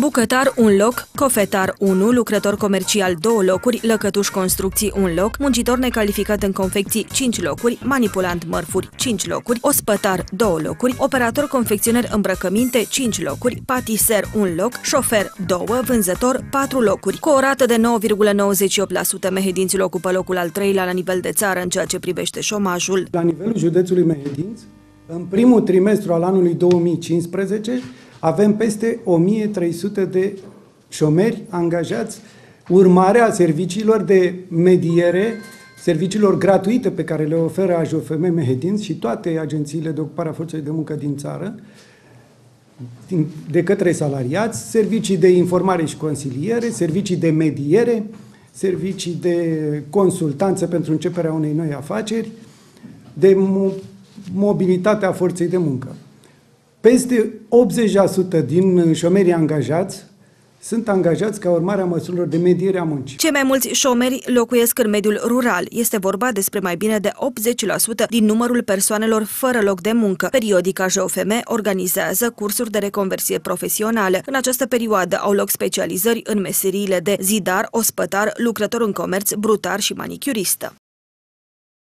Bucătar un loc, cofetar 1, lucrător comercial 2 locuri, lăcătuș construcții un loc, muncitor necalificat în confecții 5 locuri, manipulant mărfuri 5 locuri, ospătar 2 locuri, operator confecționer îmbrăcăminte 5 locuri, patiser un loc, șofer 2, vânzător 4 locuri. Cu o rată de 9,98% Mehedințul ocupă locul al treilea la nivel de țară în ceea ce privește șomajul. La nivelul județului Mehedinț, în primul trimestru al anului 2015, avem peste 1300 de șomeri angajați, urmarea serviciilor de mediere, serviciilor gratuite pe care le oferă AJOFM Mehedinț și toate agențiile de ocupare a forței de muncă din țară, de către salariați, servicii de informare și consiliere, servicii de mediere, servicii de consultanță pentru începerea unei noi afaceri, de mobilitatea forței de muncă. Peste 80% din șomerii angajați sunt angajați ca urmare a măsurilor de mediere a muncii. Cei mai mulți șomeri locuiesc în mediul rural. Este vorba despre mai bine de 80% din numărul persoanelor fără loc de muncă. Periodica JOFM organizează cursuri de reconversie profesională. În această perioadă au loc specializări în meseriile de zidar, ospătar, lucrător în comerț, brutar și manicuristă.